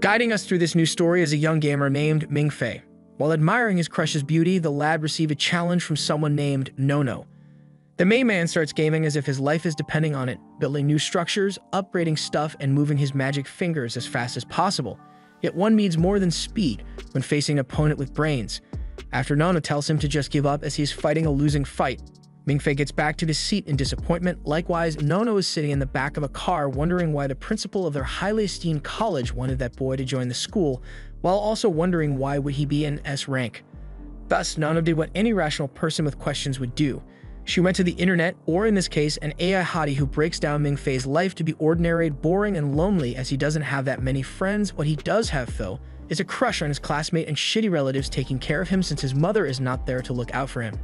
Guiding us through this new story is a young gamer named Ming Fei. While admiring his crush's beauty, the lad receives a challenge from someone named Nono. The main man starts gaming as if his life is depending on it, building new structures, upgrading stuff, and moving his magic fingers as fast as possible. Yet one needs more than speed when facing an opponent with brains. After Nono tells him to just give up as he is fighting a losing fight, Mingfei gets back to his seat in disappointment. Likewise, Nono is sitting in the back of a car wondering why the principal of their highly esteemed college wanted that boy to join the school, while also wondering why would he be in S rank. Thus, Nono did what any rational person with questions would do. She went to the internet, or in this case, an AI hottie who breaks down Mingfei's life to be ordinary, boring, and lonely as he doesn't have that many friends. What he does have, though, is a crush on his classmate and shitty relatives taking care of him since his mother is not there to look out for him.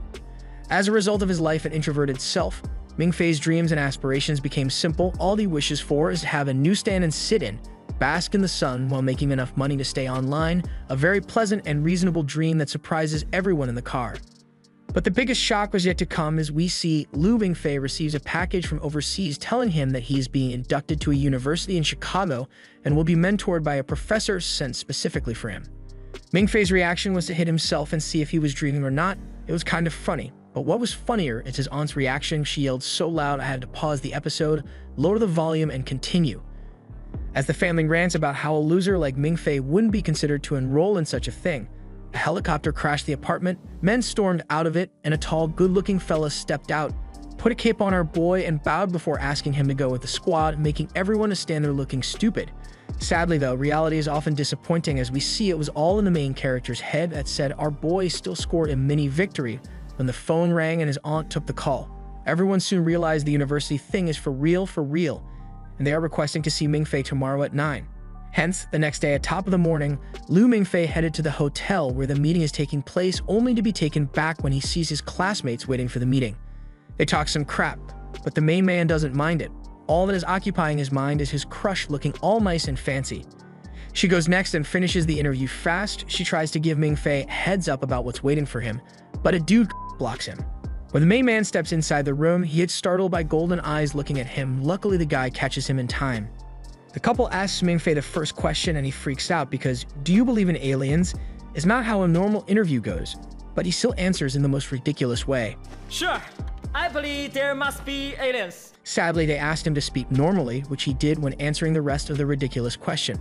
As a result of his life an introverted self, Ming Fei's dreams and aspirations became simple. All he wishes for is to have a newsstand and sit in, bask in the sun while making enough money to stay online, a very pleasant and reasonable dream that surprises everyone in the car. But the biggest shock was yet to come as we see Lu Mingfei receives a package from overseas telling him that he is being inducted to a university in Chicago and will be mentored by a professor sent specifically for him. Mingfei's reaction was to hit himself and see if he was dreaming or not. It was kind of funny, but what was funnier is his aunt's reaction. She yelled so loud I had to pause the episode, lower the volume, and continue. As the family rants about how a loser like Mingfei wouldn't be considered to enroll in such a thing, a helicopter crashed the apartment, men stormed out of it, and a tall, good-looking fella stepped out, put a cape on our boy, and bowed before asking him to go with the squad, making everyone stand there looking stupid. Sadly, though, reality is often disappointing as we see it was all in the main character's head that said our boy still scored a mini victory when the phone rang and his aunt took the call. Everyone soon realized the university thing is for real, for real, and they are requesting to see Mingfei tomorrow at 9. Hence, the next day at top of the morning, Lu Mingfei headed to the hotel where the meeting is taking place only to be taken back when he sees his classmates waiting for the meeting. They talk some crap, but the main man doesn't mind it. All that is occupying his mind is his crush looking all nice and fancy. She goes next and finishes the interview fast. She tries to give Mingfei heads up about what's waiting for him, but a dude blocks him. When the main man steps inside the room, he is startled by golden eyes looking at him. Luckily, the guy catches him in time. The couple asks Mingfei the first question and he freaks out because do you believe in aliens is not how a normal interview goes, but he still answers in the most ridiculous way. Sure, I believe there must be aliens. Sadly, they asked him to speak normally, which he did when answering the rest of the ridiculous question.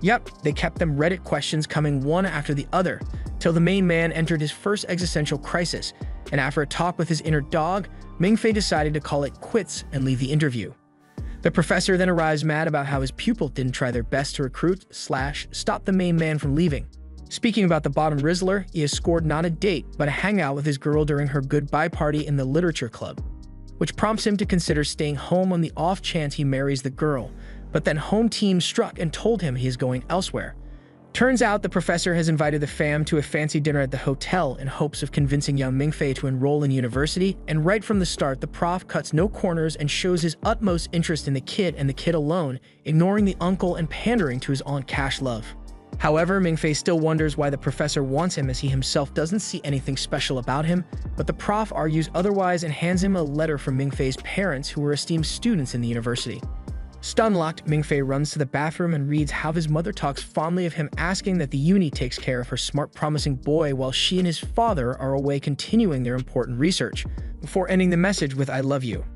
Yep, they kept them Reddit questions coming one after the other, till the main man entered his first existential crisis, and after a talk with his inner dog, Mingfei decided to call it quits and leave the interview. The professor then arrives mad about how his pupil didn't try their best to recruit slash stop the main man from leaving. Speaking about the bottom Rizzler, he has scored not a date, but a hangout with his girl during her goodbye party in the literature club, which prompts him to consider staying home on the off chance he marries the girl, but then home team struck and told him he is going elsewhere. Turns out the professor has invited the fam to a fancy dinner at the hotel in hopes of convincing young Mingfei to enroll in university, and right from the start, the prof cuts no corners and shows his utmost interest in the kid and the kid alone, ignoring the uncle and pandering to his aunt Cash Love. However, Mingfei still wonders why the professor wants him as he himself doesn't see anything special about him, but the prof argues otherwise and hands him a letter from Mingfei's parents who were esteemed students in the university. Stunlocked, Mingfei runs to the bathroom and reads how his mother talks fondly of him asking that the uni takes care of her smart promising boy while she and his father are away continuing their important research, before ending the message with I love you.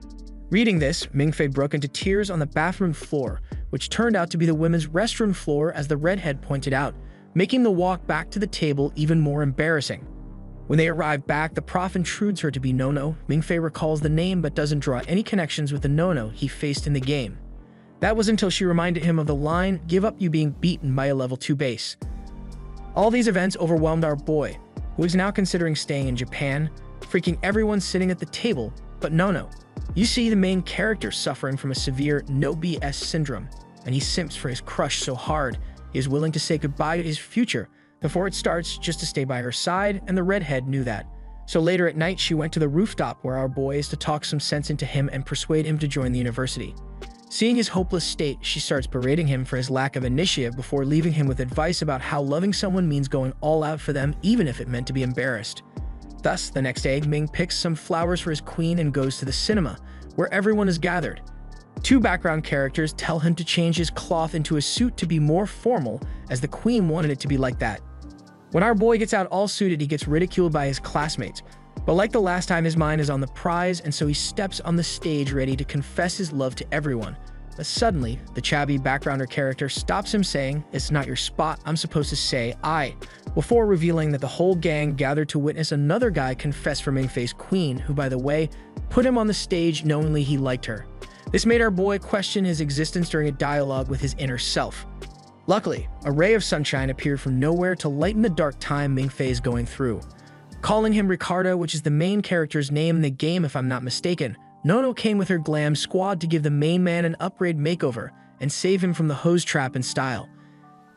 Reading this, Mingfei broke into tears on the bathroom floor, which turned out to be the women's restroom floor as the redhead pointed out, making the walk back to the table even more embarrassing. When they arrive back, the prof intrudes her to be Nono. Mingfei recalls the name but doesn't draw any connections with the Nono he faced in the game. That was until she reminded him of the line, give up you being beaten by a level 2 base. All these events overwhelmed our boy, who is now considering staying in Japan, freaking everyone sitting at the table, but no no. You see the main character suffering from a severe no BS syndrome, and he simps for his crush so hard, he is willing to say goodbye to his future before it starts just to stay by her side, and the redhead knew that. So later at night, she went to the rooftop where our boy is to talk some sense into him and persuade him to join the university. Seeing his hopeless state, she starts berating him for his lack of initiative before leaving him with advice about how loving someone means going all out for them even if it meant to be embarrassed. Thus, the next day, Ming picks some flowers for his queen and goes to the cinema, where everyone is gathered. Two background characters tell him to change his cloth into a suit to be more formal, as the queen wanted it to be like that. When our boy gets out all suited, he gets ridiculed by his classmates. But like the last time, his mind is on the prize, and so he steps on the stage ready to confess his love to everyone. But suddenly, the chabby backgrounder character stops him saying, It's not your spot, I'm supposed to say I, before revealing that the whole gang gathered to witness another guy confess for Mingfei's queen, who, by the way, put him on the stage knowingly he liked her. This made our boy question his existence during a dialogue with his inner self. Luckily, a ray of sunshine appeared from nowhere to lighten the dark time Mingfei is going through. Calling him Ricardo, which is the main character's name in the game if I'm not mistaken, Nono came with her glam squad to give the main man an upgrade makeover and save him from the hose trap in style.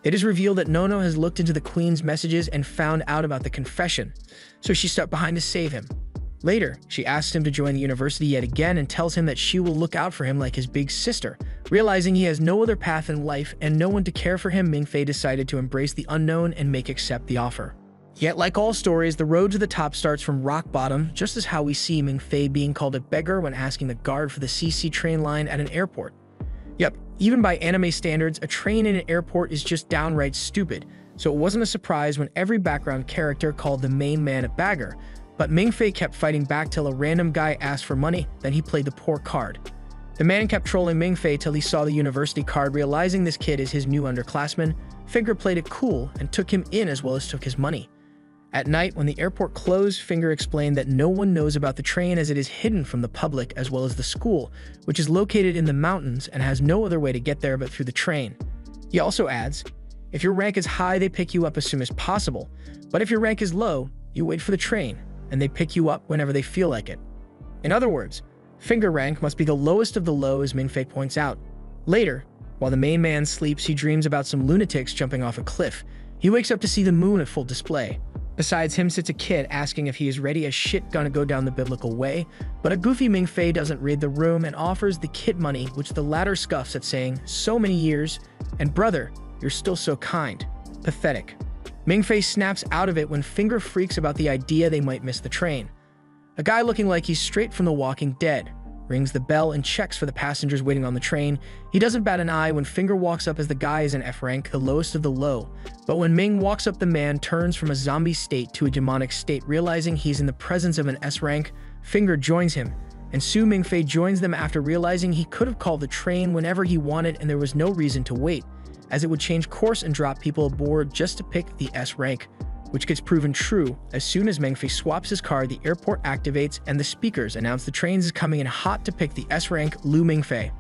It is revealed that Nono has looked into the Queen's messages and found out about the confession, so she stepped behind to save him. Later, she asks him to join the university yet again and tells him that she will look out for him like his big sister. Realizing he has no other path in life and no one to care for him, Mingfei decided to embrace the unknown and make accept the offer. Yet, like all stories, the road to the top starts from rock bottom, just as how we see Ming Fei being called a beggar when asking the guard for the CC train line at an airport. Yep, even by anime standards, a train in an airport is just downright stupid, so it wasn't a surprise when every background character called the main man a bagger. But Ming Fei kept fighting back till a random guy asked for money, then he played the poor card. The man kept trolling Ming Fei till he saw the university card, realizing this kid is his new underclassman. Fingel played it cool and took him in as well as took his money. At night, when the airport closed, Fingel explained that no one knows about the train as it is hidden from the public as well as the school, which is located in the mountains and has no other way to get there but through the train. He also adds, if your rank is high, they pick you up as soon as possible, but if your rank is low, you wait for the train, and they pick you up whenever they feel like it. In other words, Fingel rank must be the lowest of the low as Mingfei points out. Later, while the main man sleeps, he dreams about some lunatics jumping off a cliff. He wakes up to see the moon at full display. Besides him sits a kid asking if he is ready as shit gonna go down the biblical way, but a goofy Ming Fei doesn't read the room and offers the kid money, which the latter scuffs at saying, so many years, and brother, you're still so kind. Pathetic. Ming Fei snaps out of it when Fingel freaks about the idea they might miss the train. A guy looking like he's straight from The Walking Dead, rings the bell and checks for the passengers waiting on the train. He doesn't bat an eye when Fingel walks up as the guy is in F rank, the lowest of the low. But when Ming walks up, the man turns from a zombie state to a demonic state, realizing he's in the presence of an S rank. Fingel joins him, and Lu Mingfei joins them after realizing he could have called the train whenever he wanted and there was no reason to wait, as it would change course and drop people aboard just to pick the S rank which gets proven true as soon as Mingfei swaps his car, the airport activates and the speakers announce the trains is coming in hot to pick the S-rank Lu Mingfei.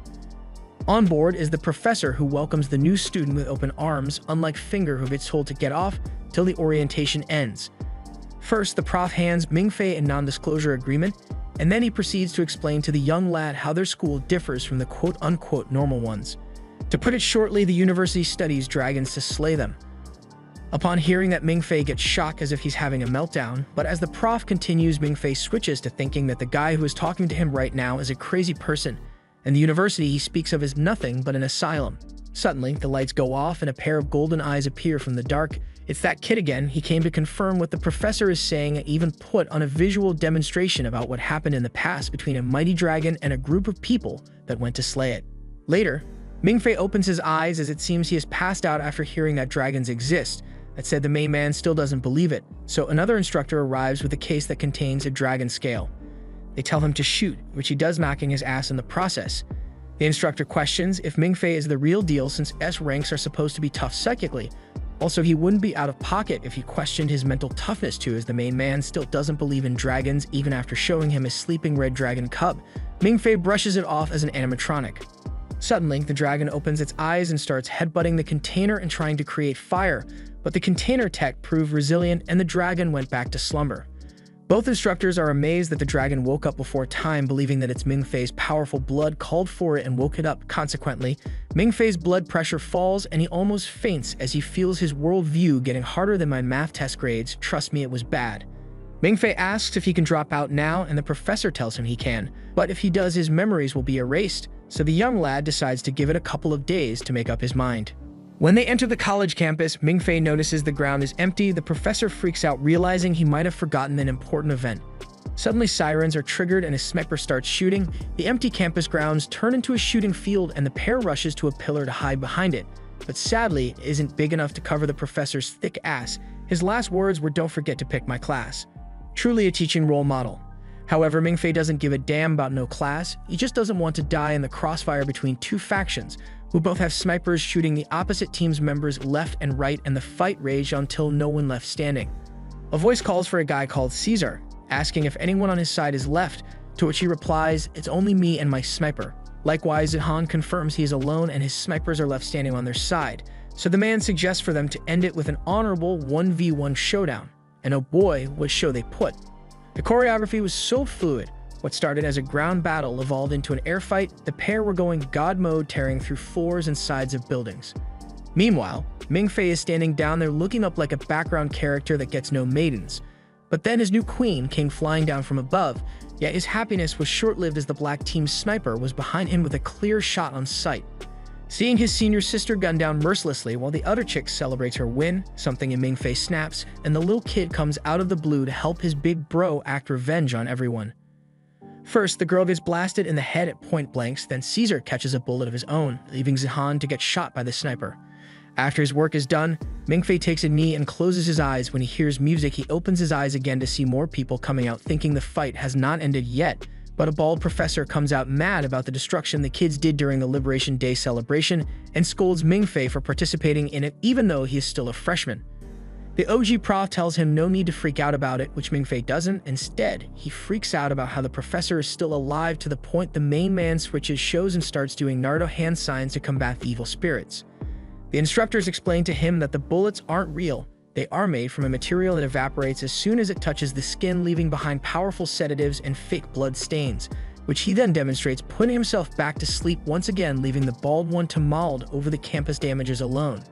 On board is the professor who welcomes the new student with open arms, unlike Fingel who gets told to get off till the orientation ends. First, the prof hands Mingfei a non-disclosure agreement, and then he proceeds to explain to the young lad how their school differs from the quote-unquote normal ones. To put it shortly, the university studies dragons to slay them. Upon hearing that Mingfei gets shocked as if he's having a meltdown, but as the prof continues, Mingfei switches to thinking that the guy who is talking to him right now is a crazy person, and the university he speaks of is nothing but an asylum. Suddenly, the lights go off and a pair of golden eyes appear from the dark. It's that kid again. He came to confirm what the professor is saying and even put on a visual demonstration about what happened in the past between a mighty dragon and a group of people that went to slay it. Later, Mingfei opens his eyes as it seems he has passed out after hearing that dragons exist, that said the main man still doesn't believe it, so another instructor arrives with a case that contains a dragon scale. They tell him to shoot, which he does knocking his ass in the process. The instructor questions if Mingfei is the real deal since S ranks are supposed to be tough psychically. Also, he wouldn't be out of pocket if he questioned his mental toughness too, as the main man still doesn't believe in dragons even after showing him his sleeping red dragon cub. Mingfei brushes it off as an animatronic. Suddenly, the dragon opens its eyes and starts headbutting the container and trying to create fire, but the container tech proved resilient and the dragon went back to slumber. Both instructors are amazed that the dragon woke up before time, believing that it's Mingfei's powerful blood called for it and woke it up. Consequently, Mingfei's blood pressure falls and he almost faints as he feels his worldview getting harder than my math test grades. Trust me, it was bad. Mingfei asks if he can drop out now, and the professor tells him he can, but if he does, his memories will be erased, so the young lad decides to give it a couple of days to make up his mind. When they enter the college campus, Mingfei notices the ground is empty. The professor freaks out, realizing he might have forgotten an important event. Suddenly, sirens are triggered and a sniper starts shooting. The empty campus grounds turn into a shooting field, and the pair rushes to a pillar to hide behind it. But sadly, it isn't big enough to cover the professor's thick ass. His last words were, Don't forget to pick my class. Truly a teaching role model. However, Mingfei doesn't give a damn about no class. He just doesn't want to die in the crossfire between two factions, who both have snipers shooting the opposite team's members left and right, and the fight raged until no one left standing. A voice calls for a guy called Caesar, asking if anyone on his side is left, to which he replies, It's only me and my sniper. Likewise, Zihan confirms he is alone and his snipers are left standing on their side, so the man suggests for them to end it with an honorable 1v1 showdown. And oh boy, what show they put. The choreography was so fluid, what started as a ground battle evolved into an air fight, the pair were going god mode tearing through floors and sides of buildings. Meanwhile, Ming Fei is standing down there looking up like a background character that gets no maidens, but then his new queen came flying down from above, yet his happiness was short-lived as the black team's sniper was behind him with a clear shot on sight. Seeing his senior sister gunned down mercilessly while the other chick celebrates her win, something in Mingfei snaps, and the little kid comes out of the blue to help his big bro act revenge on everyone. First, the girl gets blasted in the head at point blanks, then Caesar catches a bullet of his own, leaving Zihan to get shot by the sniper. After his work is done, Mingfei takes a knee and closes his eyes. When he hears music, he opens his eyes again to see more people coming out thinking the fight has not ended yet. But a bald professor comes out mad about the destruction the kids did during the Liberation Day celebration and scolds Mingfei for participating in it even though he is still a freshman. The OG prof tells him no need to freak out about it, which Mingfei doesn't. Instead, he freaks out about how the professor is still alive to the point the main man switches shows and starts doing Naruto hand signs to combat the evil spirits. The instructors explain to him that the bullets aren't real. They are made from a material that evaporates as soon as it touches the skin, leaving behind powerful sedatives and fake blood stains, which he then demonstrates putting himself back to sleep once again, leaving the bald one to mauled over the campus damages alone.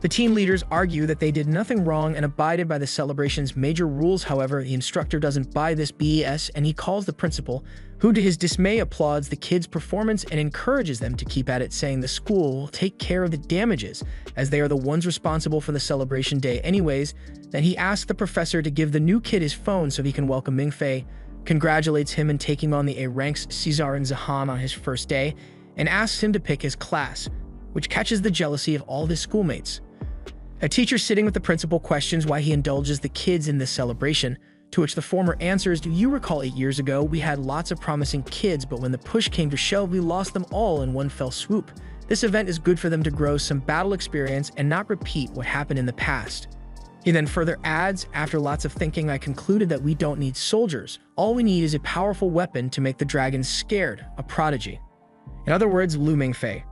The team leaders argue that they did nothing wrong and abided by the celebration's major rules. However, the instructor doesn't buy this BS and he calls the principal, who to his dismay applauds the kids' performance and encourages them to keep at it, saying the school will take care of the damages as they are the ones responsible for the celebration day anyways. Then he asks the professor to give the new kid his phone so he can welcome Mingfei, congratulates him in taking on the A ranks Caesar and Zihan on his first day, and asks him to pick his class, which catches the jealousy of all his schoolmates. A teacher sitting with the principal questions why he indulges the kids in this celebration, to which the former answers, Do you recall eight years ago, we had lots of promising kids, but when the push came to shove, we lost them all in one fell swoop. This event is good for them to grow some battle experience and not repeat what happened in the past. He then further adds, After lots of thinking, I concluded that we don't need soldiers. All we need is a powerful weapon to make the dragons scared, a prodigy. In other words, Lu Mingfei.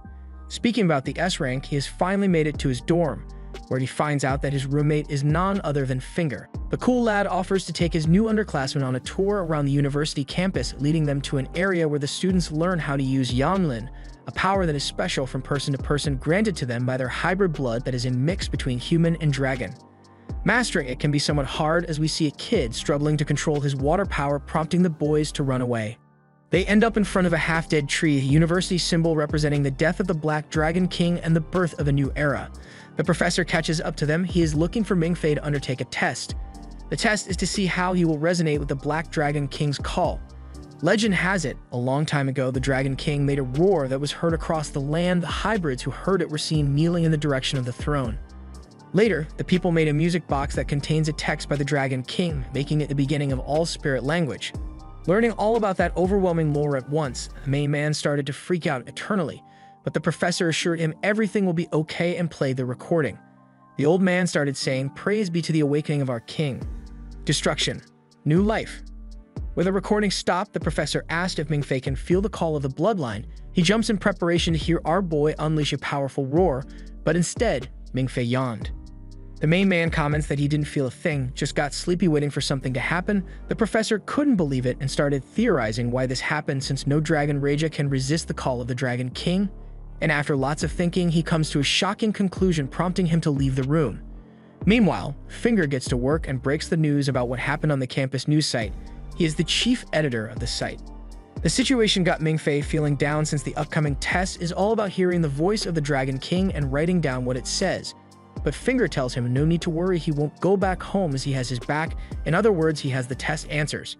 Speaking about the S rank, he has finally made it to his dorm, where he finds out that his roommate is none other than Fingel. The cool lad offers to take his new underclassmen on a tour around the university campus, leading them to an area where the students learn how to use Yanlin, a power that is special from person to person granted to them by their hybrid blood that is a mix between human and dragon. Mastering it can be somewhat hard as we see a kid struggling to control his water power prompting the boys to run away. They end up in front of a half-dead tree, a university symbol representing the death of the Black Dragon King and the birth of a new era. The professor catches up to them. He is looking for Mingfei to undertake a test. The test is to see how he will resonate with the Black Dragon King's call. Legend has it, a long time ago, the Dragon King made a roar that was heard across the land. The hybrids who heard it were seen kneeling in the direction of the throne. Later, the people made a music box that contains a text by the Dragon King, making it the beginning of all spirit language. Learning all about that overwhelming lore at once, the main man started to freak out eternally but the professor assured him everything will be okay and played the recording. The old man started saying, Praise be to the awakening of our king. Destruction. New life. When the recording stopped, the professor asked if Mingfei can feel the call of the bloodline. He jumps in preparation to hear our boy unleash a powerful roar, but instead, Mingfei yawned. The main man comments that he didn't feel a thing, just got sleepy waiting for something to happen. The professor couldn't believe it and started theorizing why this happened since no Dragon Raja can resist the call of the Dragon King and after lots of thinking, he comes to a shocking conclusion prompting him to leave the room. Meanwhile, Fingel gets to work and breaks the news about what happened on the campus news site. He is the chief editor of the site. The situation got Mingfei feeling down since the upcoming test is all about hearing the voice of the Dragon King and writing down what it says. But Fingel tells him no need to worry, he won't go back home as he has his back. In other words, he has the test answers.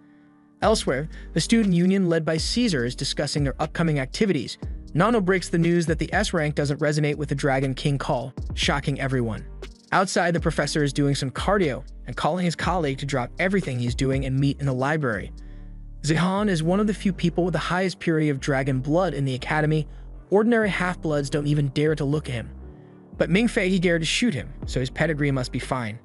Elsewhere, the student union led by Caesar is discussing their upcoming activities. Nono breaks the news that the S rank doesn't resonate with the Dragon King call, shocking everyone. Outside, the professor is doing some cardio and calling his colleague to drop everything he's doing and meet in the library. Zihan is one of the few people with the highest purity of dragon blood in the academy. Ordinary half-bloods don't even dare to look at him. But Ming Fei dared to shoot him, so his pedigree must be fine.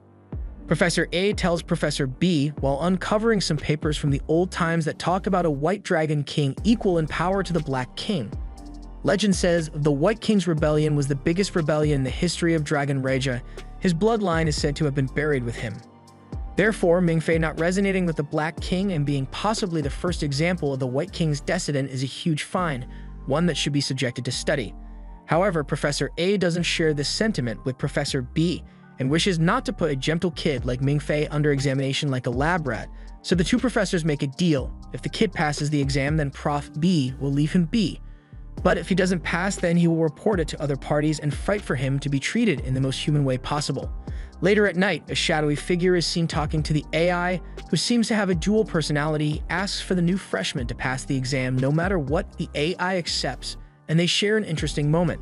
Professor A tells Professor B while uncovering some papers from the old times that talk about a white dragon king equal in power to the black king. Legend says the White King's rebellion was the biggest rebellion in the history of Dragon Raja. His bloodline is said to have been buried with him. Therefore, Mingfei not resonating with the Black King and being possibly the first example of the White King's descendant is a huge find, one that should be subjected to study. However, Professor A doesn't share this sentiment with Professor B and wishes not to put a gentle kid like Mingfei under examination like a lab rat, so the two professors make a deal. If the kid passes the exam, then Prof B will leave him be, but if he doesn't pass, then he will report it to other parties and fight for him to be treated in the most human way possible. Later at night, a shadowy figure is seen talking to the AI, who seems to have a dual personality, asks for the new freshman to pass the exam no matter what the AI accepts, and they share an interesting moment.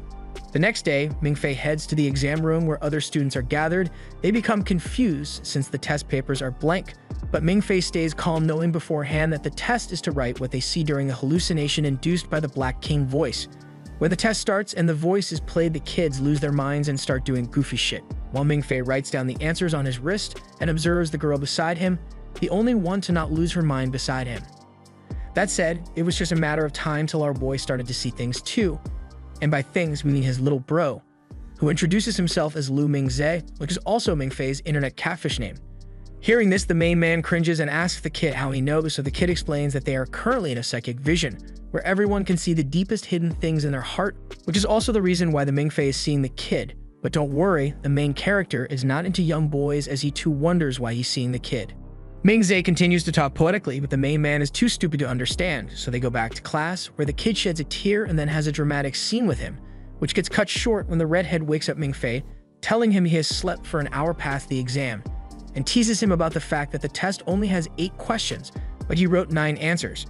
The next day, Mingfei heads to the exam room where other students are gathered. They become confused since the test papers are blank, but Mingfei stays calm knowing beforehand that the test is to write what they see during a hallucination induced by the Black King voice. When the test starts and the voice is played, the kids lose their minds and start doing goofy shit. While Mingfei writes down the answers on his wrist and observes the girl beside him, the only one to not lose her mind beside him. That said, it was just a matter of time till our boy started to see things too, and by things we mean his little bro, who introduces himself as Lu Mingze, which is also Mingfei's internet catfish name. Hearing this, the main man cringes and asks the kid how he knows, so the kid explains that they are currently in a psychic vision, where everyone can see the deepest hidden things in their heart, which is also the reason why the Mingfei is seeing the kid. But don't worry, the main character is not into young boys as he too wonders why he's seeing the kid. Mingze continues to talk poetically, but the main man is too stupid to understand, so they go back to class, where the kid sheds a tear and then has a dramatic scene with him, which gets cut short when the redhead wakes up Mingfei, telling him he has slept for an hour past the exam, and teases him about the fact that the test only has eight questions, but he wrote nine answers.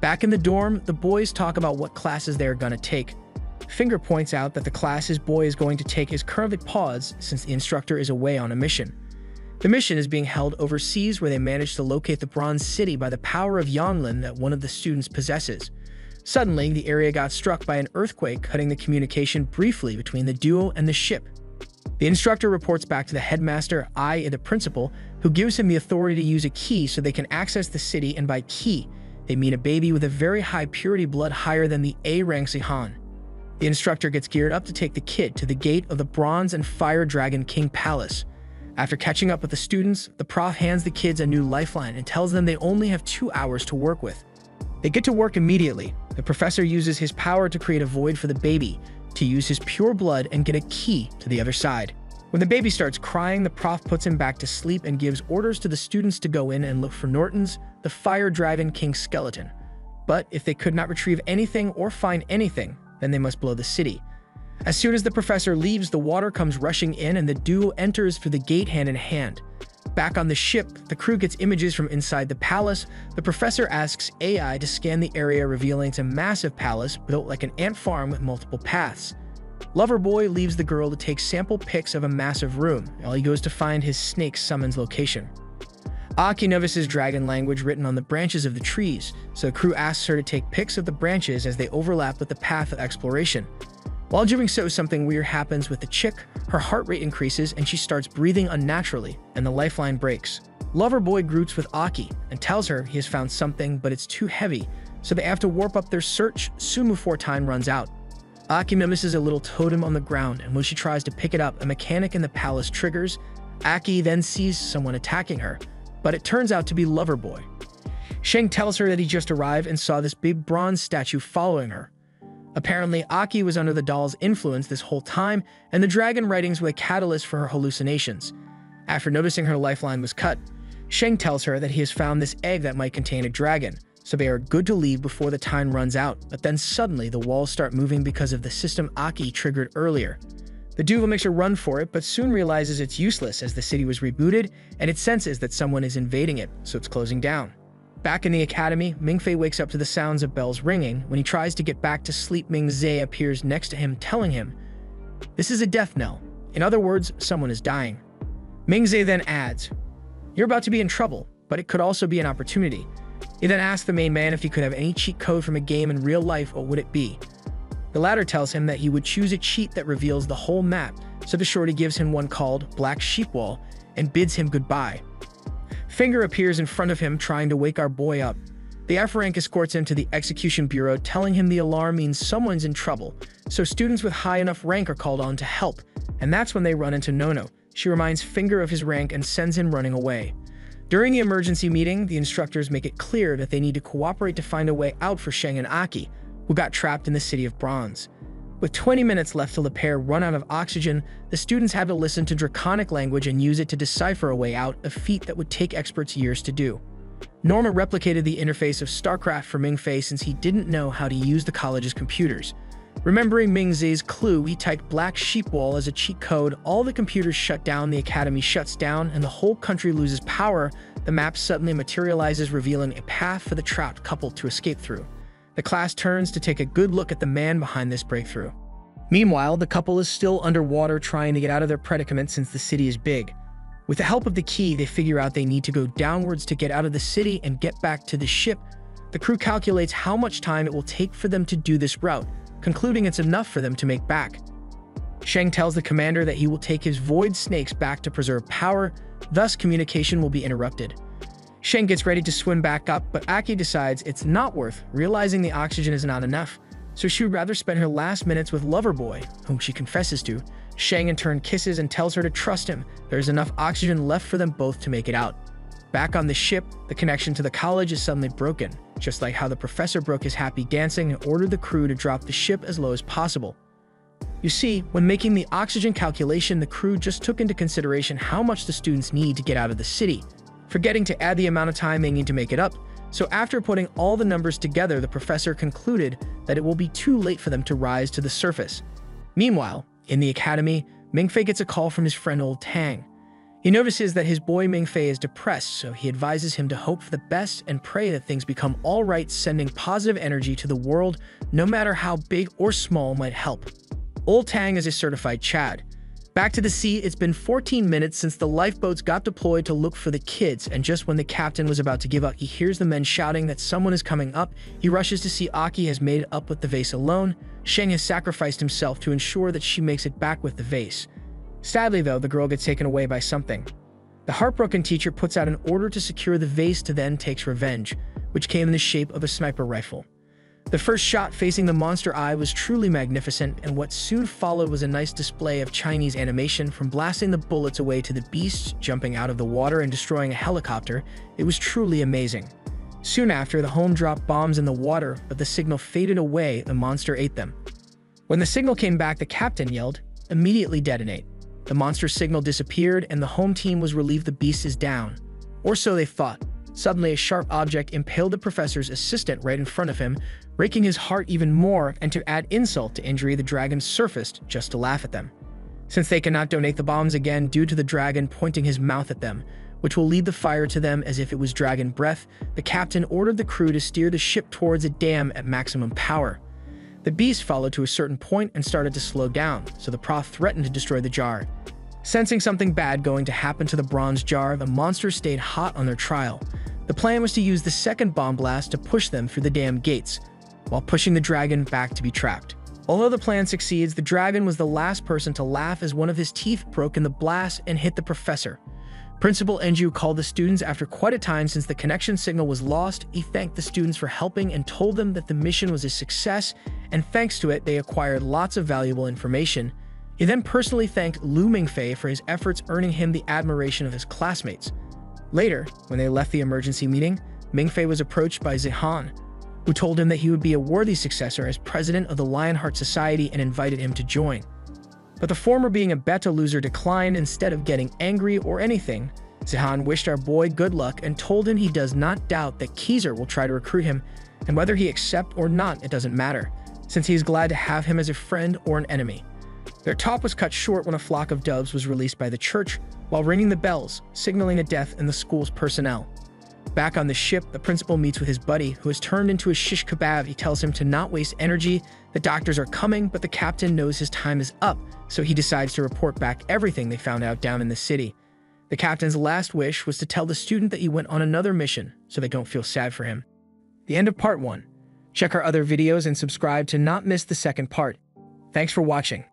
Back in the dorm, the boys talk about what classes they are gonna take. Fingel points out that the class his boy is going to take is currently paused since the instructor is away on a mission. The mission is being held overseas where they manage to locate the Bronze City by the power of Yanlin that one of the students possesses. Suddenly, the area got struck by an earthquake, cutting the communication briefly between the duo and the ship. The instructor reports back to the headmaster, I, and the principal, who gives him the authority to use a key so they can access the city, and by key, they mean a baby with a very high purity blood higher than the A rank Zihan. The instructor gets geared up to take the kid to the gate of the Bronze and Fire Dragon King Palace. After catching up with the students, the prof hands the kids a new lifeline and tells them they only have two hours to work with. They get to work immediately. The professor uses his power to create a void for the baby, to use his pure blood and get a key to the other side. When the baby starts crying, the prof puts him back to sleep and gives orders to the students to go in and look for Norton's, the fire dragon king skeleton. But if they could not retrieve anything or find anything, then they must blow the city. As soon as the professor leaves, the water comes rushing in and the duo enters through the gate hand in hand. Back on the ship, the crew gets images from inside the palace. The professor asks AI to scan the area, revealing it's a massive palace built like an ant farm with multiple paths. Loverboy leaves the girl to take sample pics of a massive room, while he goes to find his snake summons location. Aki notices dragon language written on the branches of the trees, so the crew asks her to take pics of the branches as they overlap with the path of exploration. While doing so, something weird happens with the chick, her heart rate increases and she starts breathing unnaturally, and the lifeline breaks. Loverboy groups with Aki and tells her he has found something, but it's too heavy, so they have to warp up their search soon before time runs out. Aki notices a little totem on the ground, and when she tries to pick it up, a mechanic in the palace triggers. Aki then sees someone attacking her, but it turns out to be Loverboy. Sheng tells her that he just arrived and saw this big bronze statue following her, Apparently, Aki was under the doll's influence this whole time, and the dragon writings were a catalyst for her hallucinations. After noticing her lifeline was cut, Sheng tells her that he has found this egg that might contain a dragon, so they are good to leave before the time runs out, but then suddenly the walls start moving because of the system Aki triggered earlier. The duo makes a run for it, but soon realizes it's useless as the city was rebooted, and it senses that someone is invading it, so it's closing down. Back in the academy, Mingfei wakes up to the sounds of bells ringing. When he tries to get back to sleep, Ming Zhe appears next to him, telling him, This is a death knell. In other words, someone is dying. Ming Zhe then adds, You're about to be in trouble, but it could also be an opportunity. He then asks the main man if he could have any cheat code from a game in real life, what would it be? The latter tells him that he would choose a cheat that reveals the whole map, so the shorty gives him one called Black Sheep Wall and bids him goodbye. Fingel appears in front of him, trying to wake our boy up. The F rank escorts him to the execution bureau, telling him the alarm means someone's in trouble, so students with high enough rank are called on to help, and that's when they run into Nono. She reminds Fingel of his rank and sends him running away. During the emergency meeting, the instructors make it clear that they need to cooperate to find a way out for Sheng and Aki, who got trapped in the City of Bronze. With 20 minutes left till the pair run out of oxygen, the students have to listen to draconic language and use it to decipher a way out, a feat that would take experts years to do. Norma replicated the interface of StarCraft for Ming Fei since he didn't know how to use the college's computers. Remembering Ming Zhe's clue, he typed Black Sheep Wall as a cheat code, all the computers shut down, the academy shuts down, and the whole country loses power. The map suddenly materializes, revealing a path for the trapped couple to escape through. The class turns to take a good look at the man behind this breakthrough. Meanwhile, the couple is still underwater trying to get out of their predicament since the city is big. With the help of the key, they figure out they need to go downwards to get out of the city and get back to the ship. The crew calculates how much time it will take for them to do this route, concluding it's enough for them to make back. Sheng tells the commander that he will take his void snakes back to preserve power, thus communication will be interrupted. Sheng gets ready to swim back up, but Aki decides it's not worth, realizing the oxygen is not enough. So she would rather spend her last minutes with Loverboy, whom she confesses to. Sheng in turn kisses and tells her to trust him. There is enough oxygen left for them both to make it out. Back on the ship, the connection to the college is suddenly broken, just like how the professor broke his happy dancing and ordered the crew to drop the ship as low as possible. You see, when making the oxygen calculation, the crew just took into consideration how much the students need to get out of the city, forgetting to add the amount of time they need to make it up. So after putting all the numbers together, the professor concluded that it will be too late for them to rise to the surface. Meanwhile, in the academy, Mingfei gets a call from his friend Old Tang. He notices that his boy Mingfei is depressed, so he advises him to hope for the best and pray that things become all right, sending positive energy to the world, no matter how big or small might help. Old Tang is a certified Chad. Back to the sea, it's been 14 minutes since the lifeboats got deployed to look for the kids, and just when the captain was about to give up, he hears the men shouting that someone is coming up. He rushes to see Aki has made it up with the vase alone. Sheng has sacrificed himself to ensure that she makes it back with the vase. Sadly, though, the girl gets taken away by something. The heartbroken teacher puts out an order to secure the vase to then takes revenge, which came in the shape of a sniper rifle. The first shot facing the monster eye was truly magnificent, and what soon followed was a nice display of Chinese animation from blasting the bullets away to the beast jumping out of the water and destroying a helicopter. It was truly amazing. Soon after, the home dropped bombs in the water, but the signal faded away, the monster ate them. When the signal came back, the captain yelled, immediately detonate. The monster signal disappeared, and the home team was relieved the beast is down. Or so they thought. Suddenly, a sharp object impaled the professor's assistant right in front of him, raking his heart even more, and to add insult to injury, the dragon surfaced just to laugh at them. Since they cannot donate the bombs again due to the dragon pointing his mouth at them, which will lead the fire to them as if it was dragon breath, the captain ordered the crew to steer the ship towards a dam at maximum power. The beast followed to a certain point and started to slow down, so the prof threatened to destroy the jar. Sensing something bad going to happen to the bronze jar, the monsters stayed hot on their trial. The plan was to use the second bomb blast to push them through the dam gates, while pushing the dragon back to be trapped. Although the plan succeeds, the dragon was the last person to laugh as one of his teeth broke in the blast and hit the professor. Principal Anjou called the students after quite a time since the connection signal was lost. He thanked the students for helping and told them that the mission was a success, and thanks to it, they acquired lots of valuable information. He then personally thanked Lu Mingfei for his efforts earning him the admiration of his classmates. Later, when they left the emergency meeting, Mingfei was approached by Zihan, who told him that he would be a worthy successor as president of the Lionheart Society and invited him to join. But the former being a beta loser declined instead of getting angry or anything. Zihan wished our boy good luck and told him he does not doubt that Caesar will try to recruit him, and whether he accept or not, it doesn't matter, since he is glad to have him as a friend or an enemy. Their top was cut short when a flock of doves was released by the church while ringing the bells, signaling a death in the school's personnel. Back on the ship, the principal meets with his buddy, who has turned into a shish kebab. He tells him to not waste energy. The doctors are coming, but the captain knows his time is up, so he decides to report back everything they found out down in the city. The captain's last wish was to tell the student that he went on another mission, so they don't feel sad for him. The end of part one. Check our other videos and subscribe to not miss the second part. Thanks for watching.